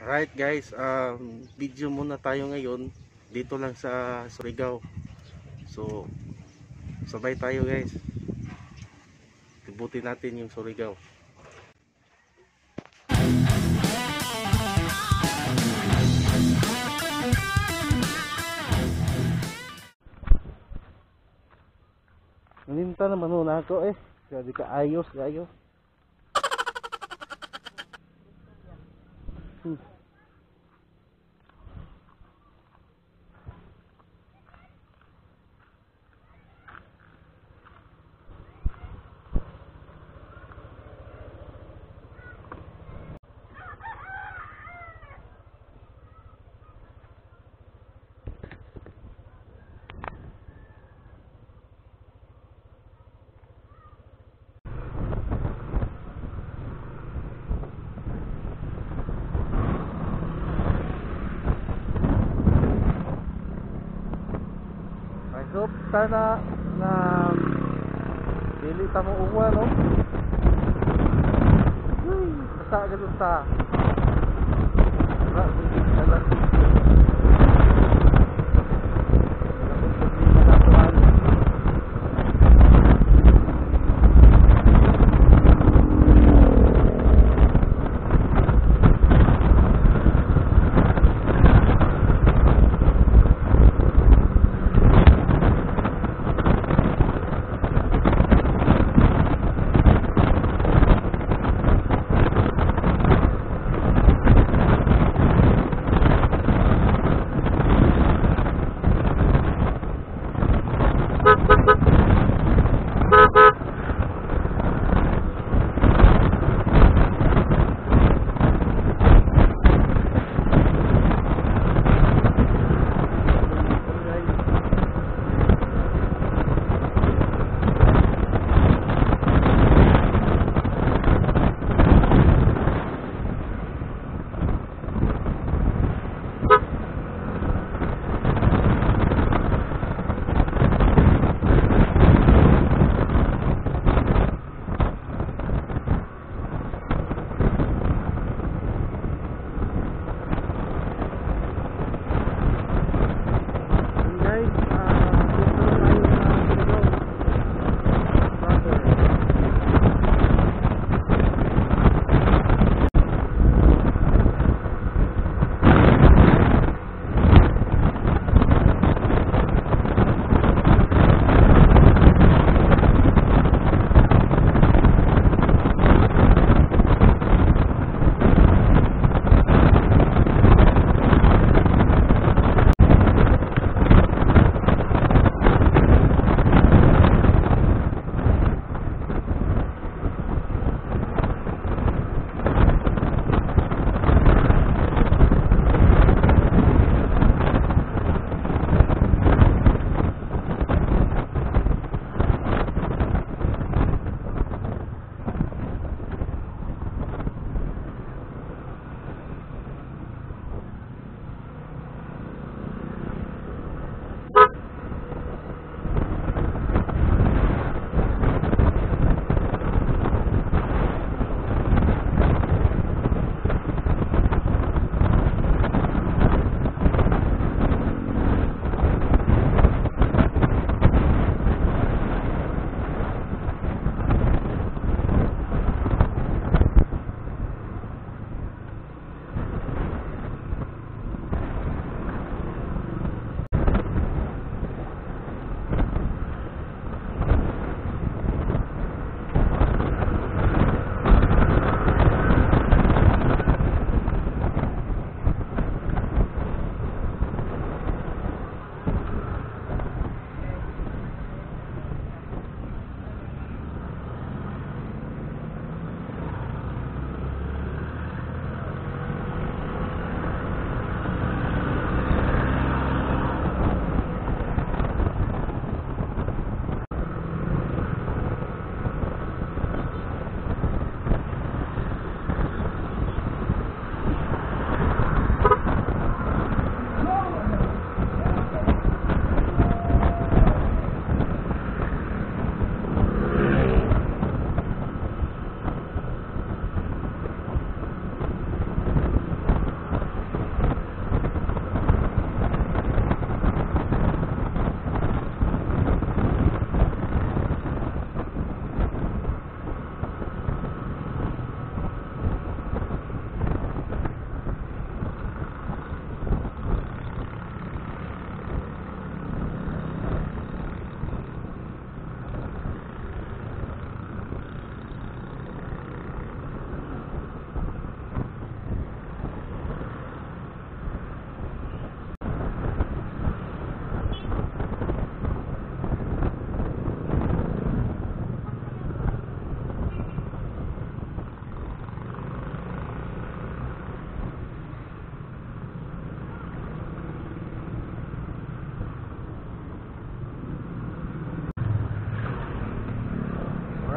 Right guys, um, video muna tayo ngayon dito lang sa Surigao. So, sabay tayo guys. Tibutin natin yung Surigao. Nalinta naman muna ako eh. Grabe ka ayos, gayo. Hmm. I hope sana na dili ta mo uwa no. Uy, basta ganun ta. Ra, dalan.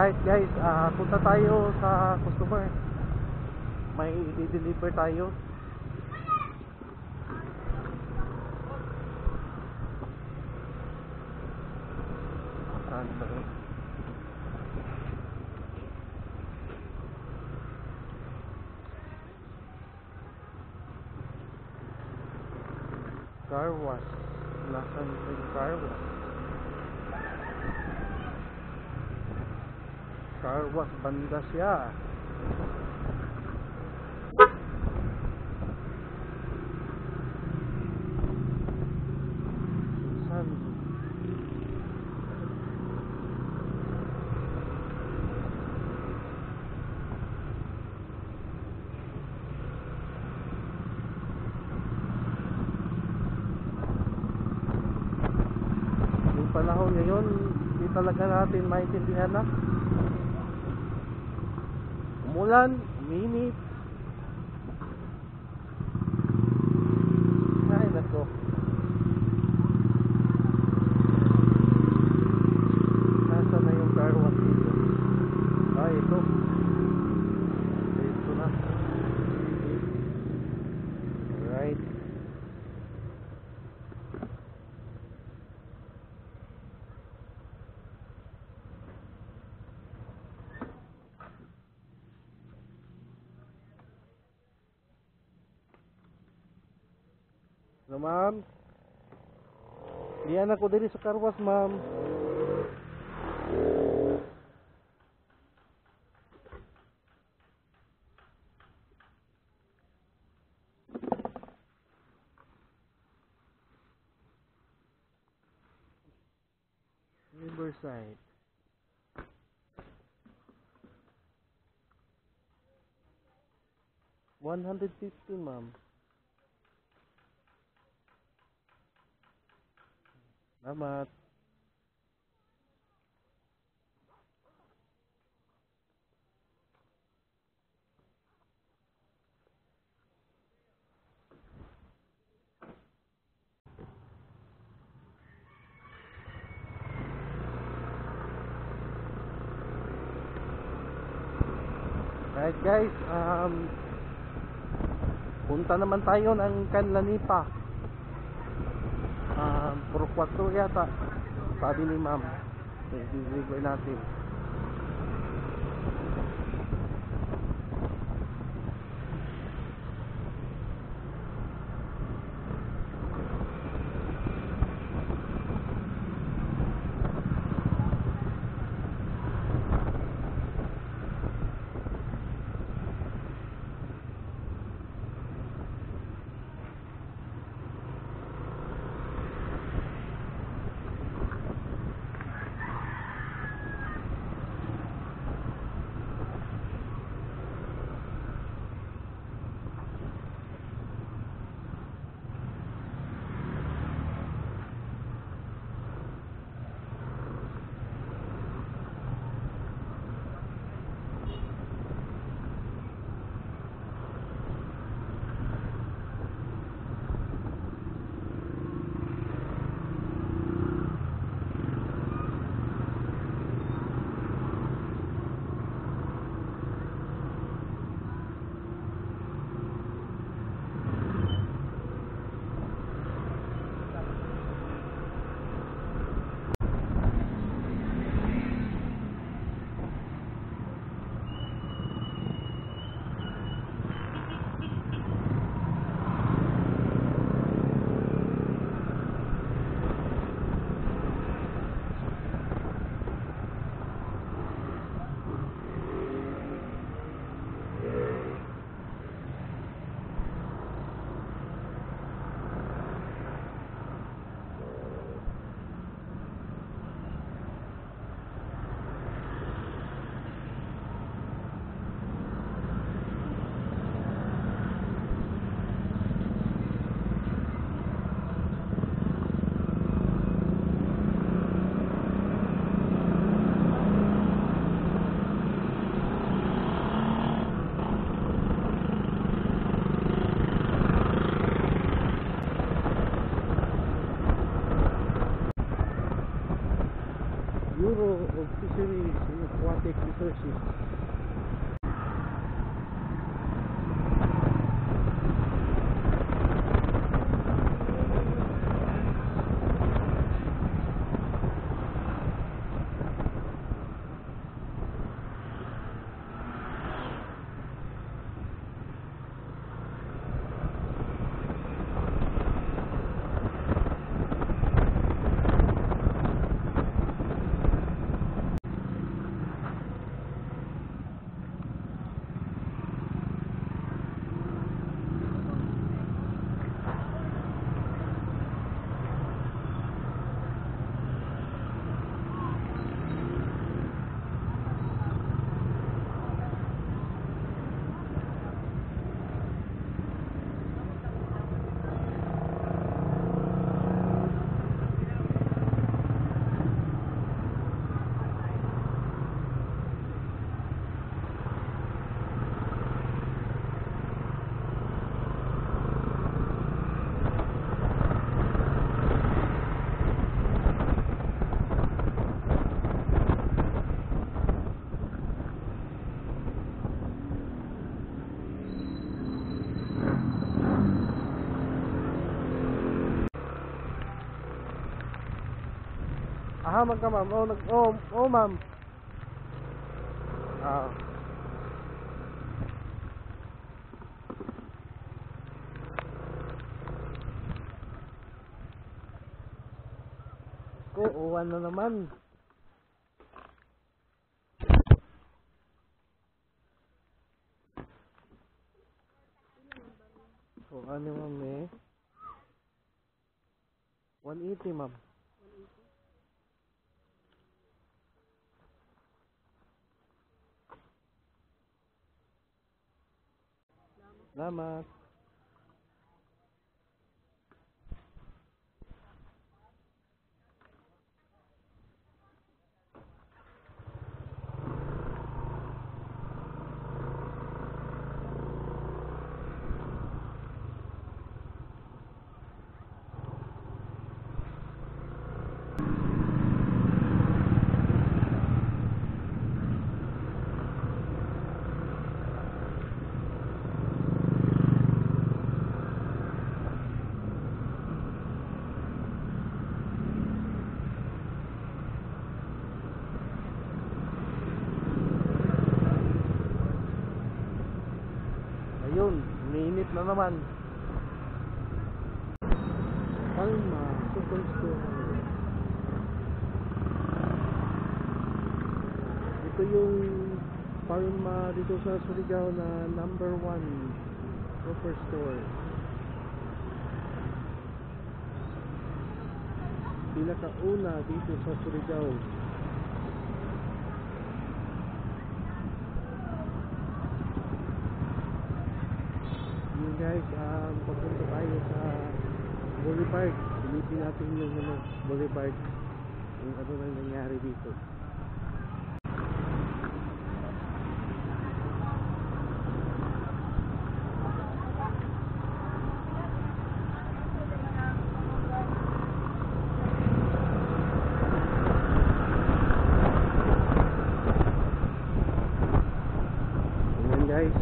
Right guys, ah punta tayo sa customer. May i-deliver tayo. Car wash. Yung car wash? Car wash banda siya. Panahon ngayon, hindi talaga natin maintindihan na. මුලන් මිනිත් No, ma'am. Diyan ako diri sa karwas, ma'am. Riverside. One hundred fifty, ma'am. Salamat. Right guys, um, punta naman tayo ng Kanlanipa. Puro 4 yata. Sabi ni ma'am. I-deliver natin. ter que ser torcer. Aha, magka ma'am. Oh, nag oh, oh ma'am. Ah. Ko, uwan na naman. So, ano ma'am eh? 180 ma'am. Salamat. Na naman. Palma, Superstore. Ito yung Palma dito sa Surigao na number one superstore. Pinakauna dito sa Surigao. Guys, um, papunta tayo sa Boulevard. Silipin natin yung ano, Boulevard. Yung ano nang nangyari dito. Ayan guys.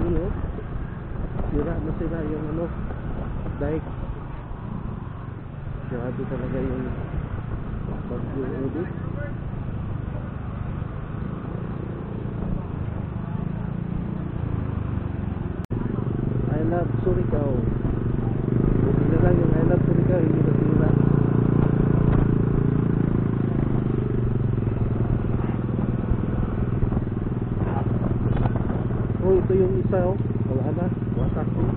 Yun oh. Sira na sira yung ano. Dike. Grabe talaga yung bagyo ulit. I love Surigao. Buti na lang yung I love Surigao, hindi nasira. Oh, ito yung isa oh. Wala na. Wasak na.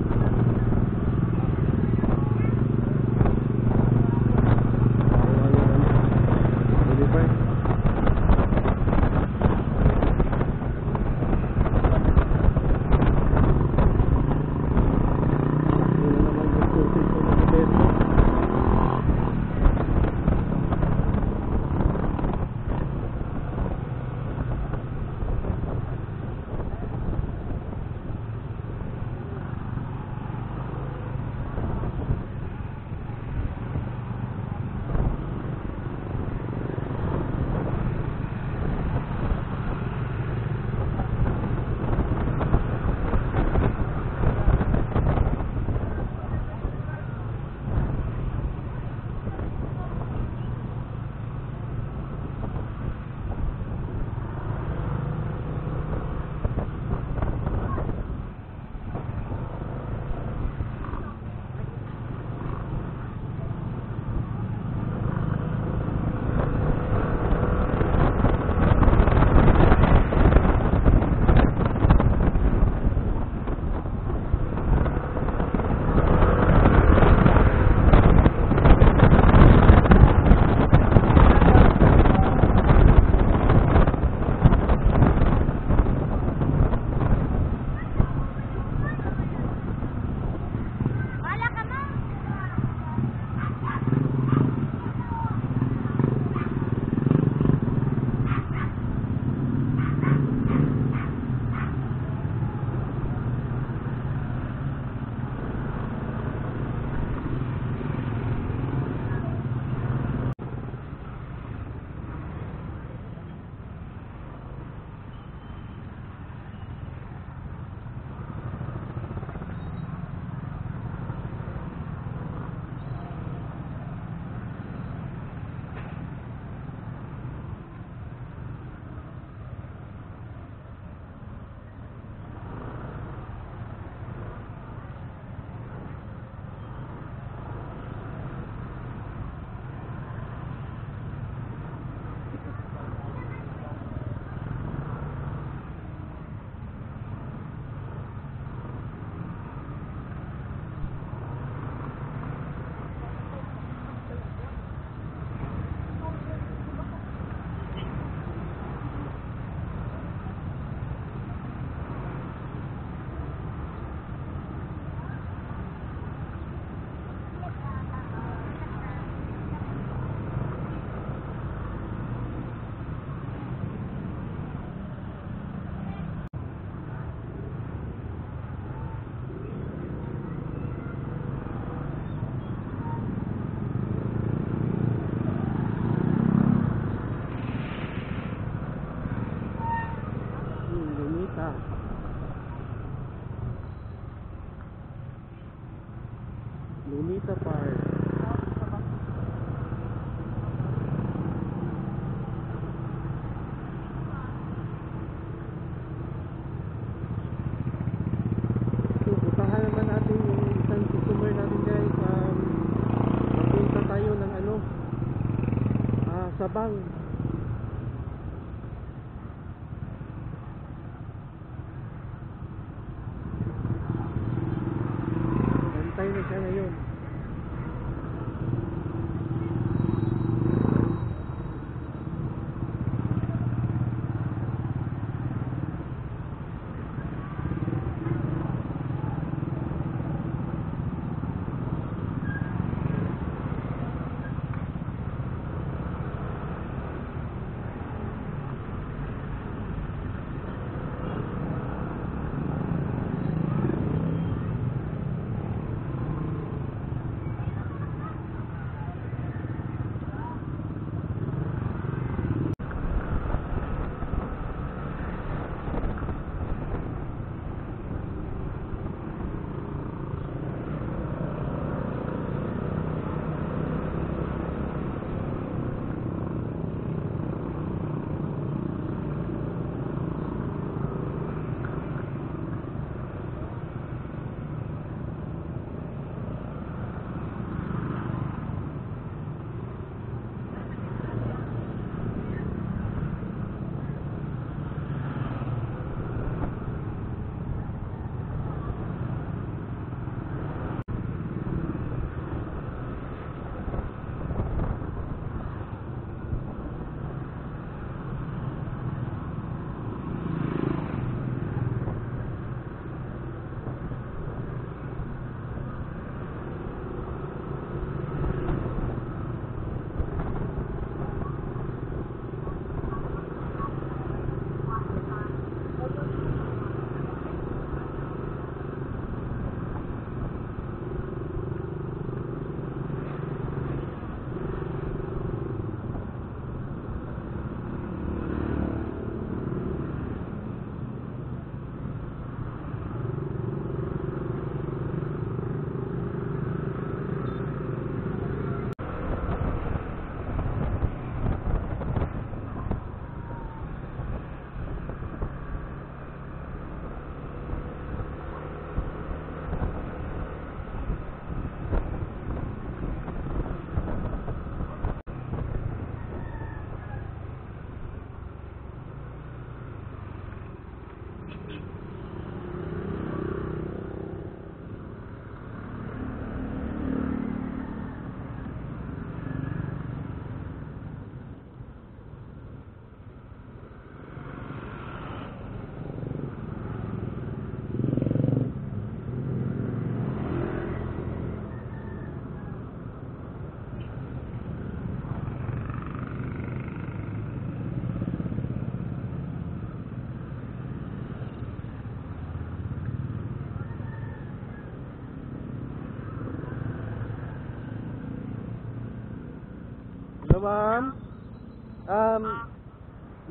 Ah,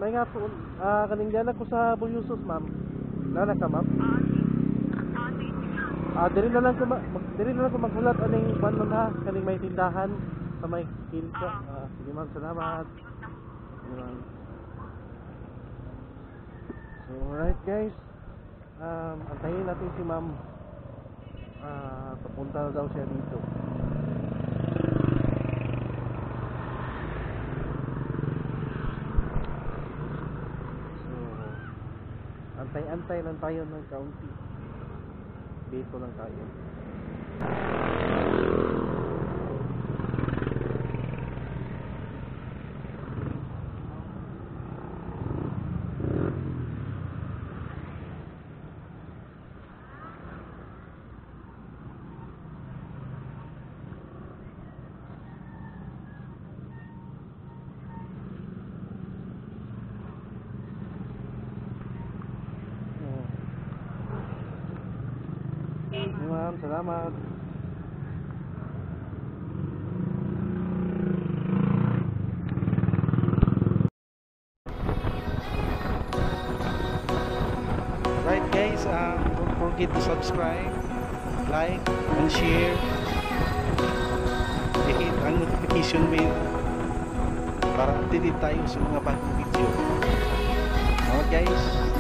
may nga po, ah, kaning dyan ako sa Bulyusos ma'am. Nana ka ma'am? Ah, diri na lang ko ma- mag, diri na lang ko maghulat aning ban man ha, kaning may tindahan sa may kilsa. Ah, sige ma'am, salamat. Sige. So, alright guys. Um, antayin natin si ma'am. Ah, papunta na daw siya dito. So, antay-antay lang tayo ng county. Dito lang tayo. Oh. Sige, ma'am, salamat. Right guys, um, don't forget to subscribe, like, and share ang notification bell para updated tayo sa mga bagong video. Okay guys?